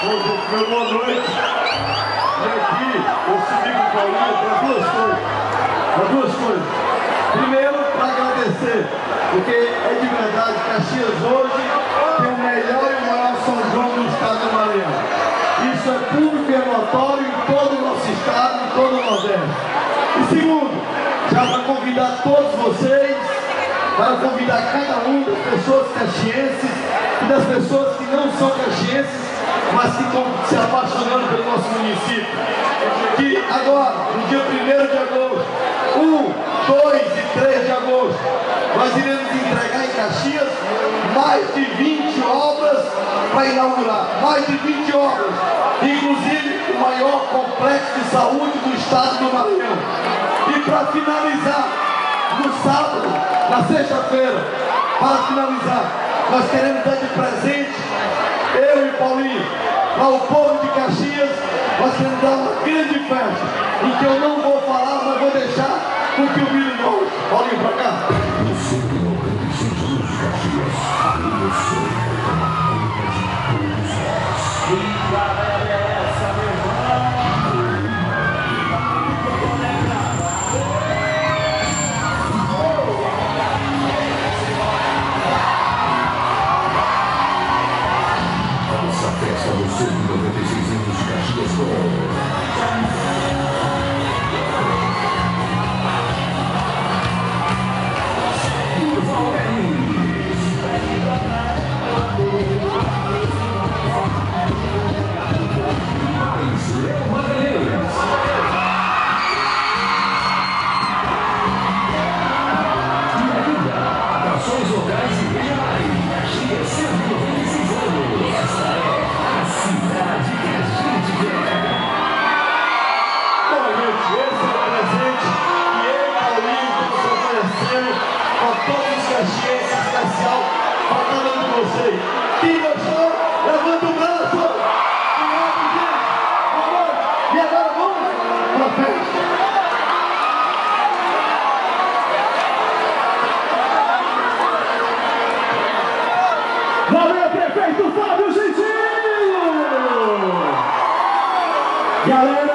Meu boa noite. E aqui, eu subi com Paulinho para duas coisas. Para duas coisas. Primeiro, para agradecer, porque é de verdade Caxias hoje tem o melhor e o maior São João do estado do Maranhão. Isso é público e é notório em todo o nosso estado, em todo o Nordeste. E segundo, já para convidar todos vocês, para convidar cada um das pessoas que para inaugurar. Mais de 20 obras. Inclusive o maior complexo de saúde do estado do Maranhão. E para finalizar, no sábado, na sexta-feira, para finalizar, nós queremos dar de presente, eu e Paulinho, para o povo de Caxias, nós queremos dar uma grande festa, em que eu não vou falar, mas vou deixar com que o Sul 96 anos Caxias com vocês. Quem gostou, levanta o braço. Obrigado, gente. Vamos. E agora vamos para a festa. Valeu, prefeito Fábio Gentil! Galera,